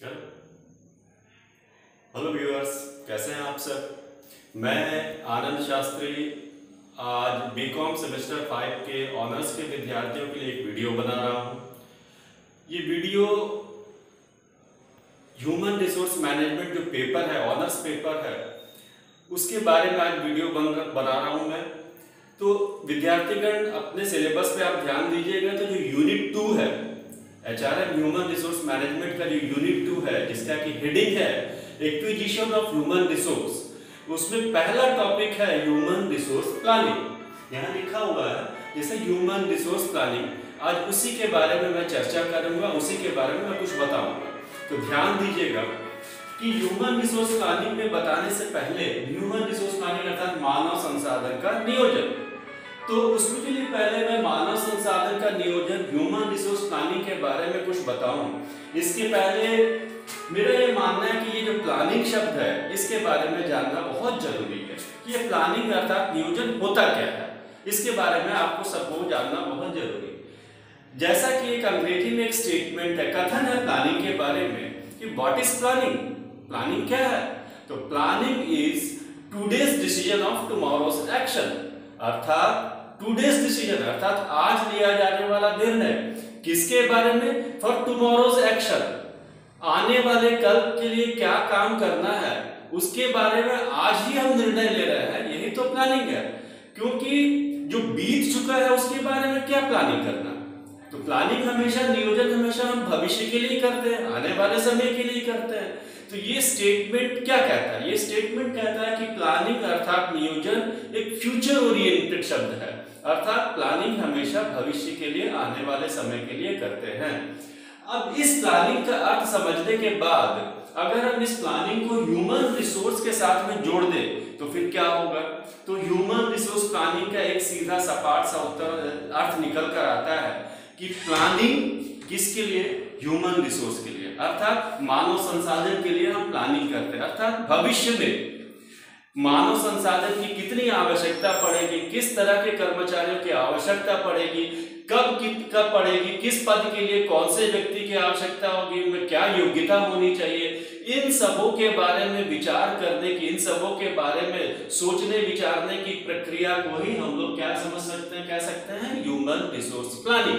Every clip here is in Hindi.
हेलो व्यूअर्स कैसे हैं आप सब? मैं आनंद शास्त्री, आज बीकॉम सेमेस्टर फाइव के ऑनर्स के विद्यार्थियों के लिए एक वीडियो बना रहा हूँ। ये वीडियो ह्यूमन रिसोर्स मैनेजमेंट जो पेपर है ऑनर्स पेपर है, उसके बारे में आज वीडियो बन बना रहा हूँ मैं। तो विद्यार्थीगण, अपने सिलेबस पे आप ध्यान दीजिएगा तो जो यूनिट टू है H R M human resource management का जो यूनिट टू है, जिसका की हेडिंग है एक्विजिशन ऑफ़ ह्यूमन रिसोर्स उसमें पहला टॉपिक है ह्यूमन रिसोर्स प्लानिंग यहाँ लिखा हुआ है, जैसे ह्यूमन रिसोर्स प्लानिंग आज उसी के बारे में मैं चर्चा करूँगा, उसी के बारे में मैं कुछ बताऊँगा। तो ध्यान दीजिएगा कि ह्यूमन रिसोर्स प्लानिंग में बताने से पहले ह्यूमन रिसोर्स प्लानिंग अर्थात मानव संसाधन का नियोजन। तो उसके लिए पहले बारे में कुछ बताऊँ। इसके पहले मेरा ये मानना है कि ये जो प्लानिंग शब्द है, इसके बारे में जानना बहुत ज़रूरी है कि ये प्लानिंग अर्थात नियोजन होता क्या है। इसके बारे में आपको सबको जानना बहुत ज़रूरी है। जैसा कि एक अंग्रेज़ी में एक स्टेटमेंट है, कथन है प्लानिंग के बारे में कि व्हाट इज़ प्लानिंग प्लानिंग क्या है? तो planning is today's decision of tomorrow's action अर्थात टूडेज डिसीज़न अर्थात आज लिया जाने वाला निर्णय। किसके बारे में? फॉर टुमारोज एक्शन आने वाले कल के लिए क्या काम करना है? उसके बारे में आज ही हम निर्णय ले रहे हैं। यही तो प्लानिंग है। क्योंकि जो बीत चुका है उसके बारे में क्या प्लानिंग करना? तो प्लानिंग हमेशा, नियोजन हमेशा हम भविष्य के लिए करते हैं, आने वाले समय के लिए करते हैं। तो ये स्टेटमेंट क्या कहता है? ये स्टेटमेंट कहता है कि प्लानिंग अर्थात नियोजन एक फ्यूचर ओरिएंटेड शब्द है। अर्थात प्लानिंग हमेशा भविष्य के लिए, आने वाले समय के लिए करते हैं। अब इस प्लानिंग का अर्थ समझने के बाद, अगर हम इस प्लानिंग को ह्यूमन रिसोर्स के साथ में जोड़ दें तो फिर क्या होगा? तो ह्यूमन रिसोर्स प्लानिंग का एक सीधा सपाट सा उत्तर, अर्थ निकल कर आता है कि प्लानिंग किसके लिए? ह्यूमन रिसोर्स के लिए। अर्थात मानव संसाधन के लिए हम प्लानिंग करते हैं। अर्थात भविष्य में मानव संसाधन की कितनी आवश्यकता पड़ेगी, किस तरह के कर्मचारियों की आवश्यकता पड़ेगी, कब कब पड़ेगी, किस पद के लिए कौन से व्यक्ति की आवश्यकता होगी, उनमें क्या योग्यता होनी चाहिए, इन सबों के बारे में विचार करने की, इन सबों के बारे में सोचने, विचारने की प्रक्रिया को ही हम लोग क्या समझ सकते हैं, कह सकते हैं ह्यूमन रिसोर्स प्लानिंग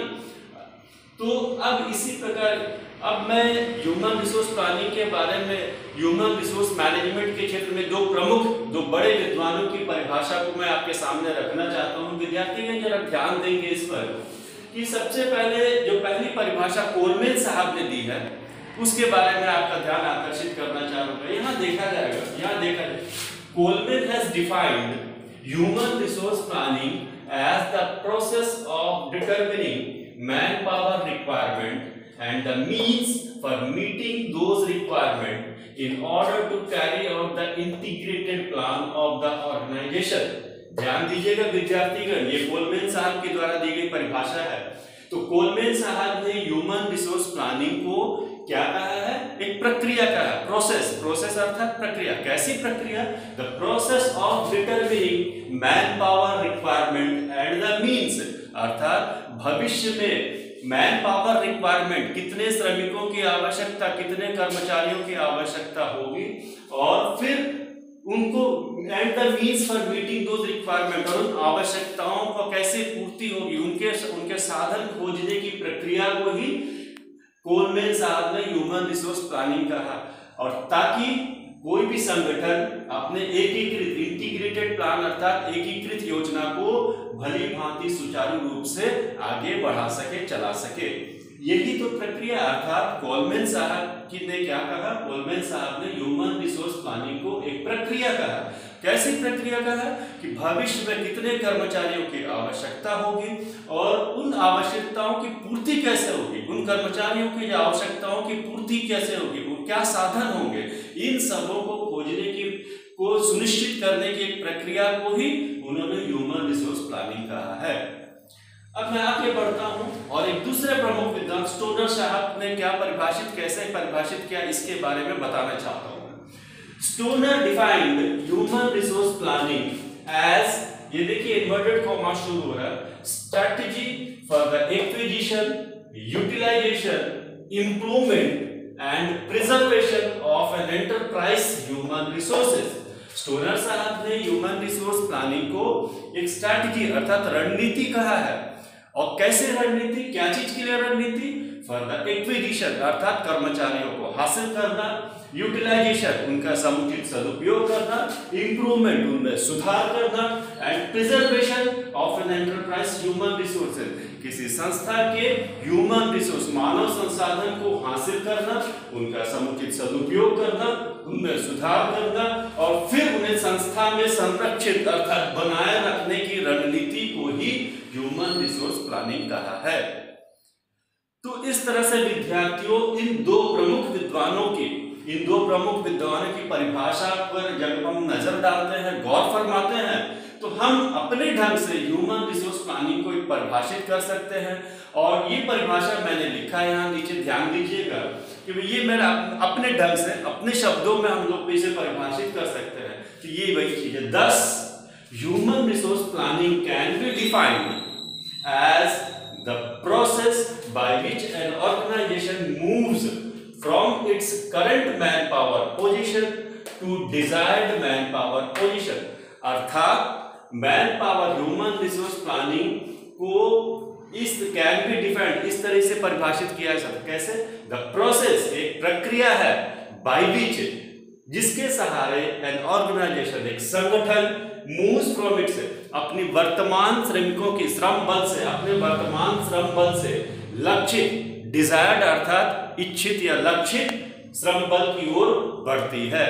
तो अब इसी प्रकार, अब मैं ह्यूमन रिसोर्स प्लानिंग के बारे में ह्यूमन रिसोर्स मैनेजमेंट के क्षेत्र में दो प्रमुख, दो बड़े विद्वानों की परिभाषा को मैं आपके सामने रखना चाहता हूँ। विद्यार्थी जरा ध्यान देंगे इस पर कि सबसे पहले जो पहली परिभाषा कोलमेन साहब ने दी है, उसके बारे में आपका ध्यान आकर्षित करना चाहूँगा यहाँ देखा जाएगा, यहाँ देखा जाए Coleman has defined human resource planning as the process of determining man power requirement and the means for meeting those requirements in order to carry out the integrated plan of the organization. ध्यान दीजिएगा, विद्यार्थीगण, ये कोलमेन साहब के द्वारा दी गई परिभाषा है। तो कोलमेन साहब ने ह्यूमन रिसोर्स प्लानिंग को क्या कहा है? एक प्रक्रिया कहा प्रोसेस प्रोसेस अर्थात प्रक्रिया। कैसी प्रक्रिया? The process of determining man power requirement and the means अर्थात भविष्य में मैन पावर रिक्वायरमेंट कितने श्रमिकों की आवश्यकता, कितने कर्मचारियों की आवश्यकता होगी, और फिर उनको and the means for meeting those requirement और उन आवश्यकताओं को कैसे पूर्ति होगी, उनके उनके साधन खोजने की प्रक्रिया को ही कोलमेन साहब ने ह्यूमन रिसोर्स प्लानिंग कहा। और ताकि कोई भी संगठन अपने एकीकृत इंटीग्रेटेड प्लान अर्थात एकीकृत योजना को भली भांति सुचारू रूप से आगे बढ़ा सके, चला सके। यही तो प्रक्रिया अर्थात कोलमेन साहब की ने क्या कहा? कोलमेन साहब ने ह्यूमन रिसोर्स प्लानिंग को एक प्रक्रिया कहा। कैसी प्रक्रिया का है कि भविष्य में कितने कर्मचारियों की आवश्यकता होगी और उन आवश्यकताओं की पूर्ति कैसे होगी? उन कर्मचारियों की आवश्यकताओं की पूर्ति कैसे होगी? वो क्या साधन होंगे? इन सबों को खोजने की, को सुनिश्चित करने की एक प्रक्रिया को ही उन्होंने ह्यूमन रिसोर्स प्लानिंग कहा है। अब मैं आगे बढ़ता हूँ और एक दूसरे प्रमुख विद्वान स्टोनर साहब ने क्या परिभाषित, कैसे परिभाषित किया इसके बारे में बताना चाहता हूँ। Stoner defined human resource planning as ये देखिए इन्वर्टेड कॉमा शुरू हो रहा है strategy for the acquisition utilization improvement and preservation of an enterprise human resources Stoner साहब ने ह्यूमन रिसोर्स प्लानिंग को एक स्ट्रैटेजी अर्थात रणनीति कहा है। और कैसे रणनीति? क्या चीज़ के लिए रणनीति? फॉर द एक्विजिशन अर्थात कर्मचारियों को हासिल करना यूटिलाइजेशन उनका समुचित सदुपयोग करना इंप्रूवमेंट उनमें सुधार करना and preservation of an enterprise human resources किसी संस्था के ह्यूमन रिसोर्स मानव संसाधन को हासिल करना, उनका समुचित सदुपयोग करना, उनमें सुधार करना, और फिर उन्हें संस्था में संरक्षित अर्थात बनाए रखने की रणनीति को ही ह्यूमन रिसोर्स प्लानिंग कहा है। तो इस तरह से विद्यार्थियों, इन दो प्रमुख विद्वानों की इन दो प्रमुख विद्वानों की परिभाषा पर जब हम नज़र डालते हैं, गौर फरमाते हैं तो हम अपने ढंग से ह्यूमन रिसोर्स प्लानिंग को परिभाषित कर सकते हैं। और ये परिभाषा मैंने लिखा है, यहाँ नीचे ध्यान दीजिएगा कि ये मेरा अपने ढंग से, अपने शब्दों में हम लोग इसे परिभाषित कर सकते हैं। तो ये वही चीज़ है। Thus human resource planning can be defined as the process by which an organization moves position to desired man power position अर्थात man power human resource planning को इस कैन बी डिफाइंड इस तरह से परिभाषित किया जा सकता कैसे? द प्रोसेस एक प्रक्रिया है बाय विच जिसके सहारे एन ऑर्गेनाइजेशन एक संगठन मूव्स फ्रॉम इट्स अपनी वर्तमान श्रमिकों की श्रम बल से, अपने वर्तमान श्रम बल से लक्षित डिजायर्ड अर्थात इच्छित या लक्षित श्रम बल की ओर बढ़ती है।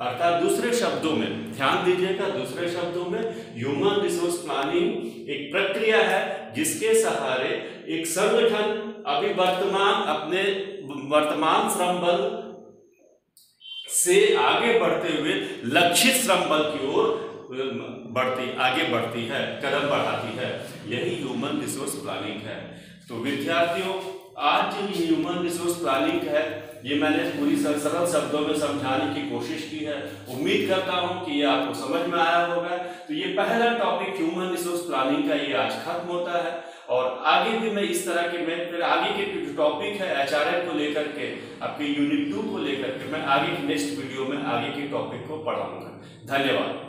अर्थात दूसरे शब्दों में, ध्यान दीजिएगा, दूसरे शब्दों में ह्यूमन रिसोर्स प्लानिंग एक प्रक्रिया है जिसके सहारे एक संगठन अभी वर्तमान, अपने वर्तमान श्रम बल से आगे बढ़ते हुए लक्षित श्रम बल की ओर बढ़ती, आगे बढ़ती है, कदम बढ़ाती है। यही ह्यूमन रिसोर्स प्लानिंग है। तो विद्यार्थियों, आज ह्यूमन रिसोर्स प्लानिंग है ये मैंने पूरी सरल शब्दों में समझाने की कोशिश की है। उम्मीद करता हूँ कि ये आपको समझ में आया होगा। तो ये पहला टॉपिक ह्यूमन रिसोर्स प्लानिंग का ये आज खत्म होता है। और आगे भी मैं इस तरह के मैं फिर आगे के जो टॉपिक है एच को लेकर के, आपके यूनिट टू को लेकर के मैं आगे की नेक्स्ट वीडियो में आगे के टॉपिक को पढ़ाऊँगा। धन्यवाद।